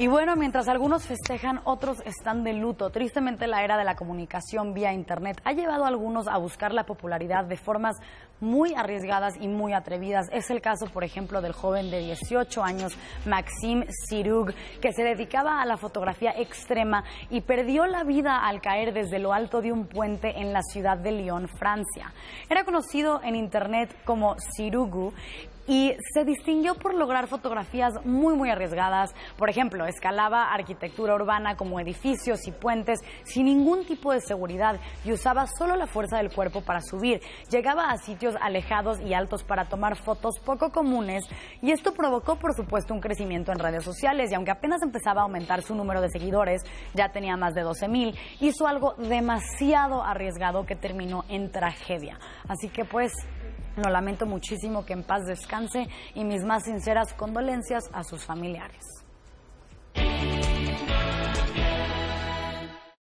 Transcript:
Y bueno, mientras algunos festejan, otros están de luto. Tristemente, la era de la comunicación vía Internet ha llevado a algunos a buscar la popularidad de formas muy arriesgadas y muy atrevidas. Es el caso, por ejemplo, del joven de 18 años, Maxime Sirug, que se dedicaba a la fotografía extrema y perdió la vida al caer desde lo alto de un puente en la ciudad de Lyon, Francia. Era conocido en Internet como Sirugu y se distinguió por lograr fotografías muy muy arriesgadas. Por ejemplo, escalaba arquitectura urbana como edificios y puentes sin ningún tipo de seguridad y usaba solo la fuerza del cuerpo para subir. Llegaba a sitios alejados y altos para tomar fotos poco comunes y esto provocó por supuesto un crecimiento en redes sociales y aunque apenas empezaba a aumentar su número de seguidores, ya tenía más de 12 mil, hizo algo demasiado arriesgado que terminó en tragedia. Así que pues lo lamento muchísimo que en paz descanse y mis más sinceras condolencias a sus familiares.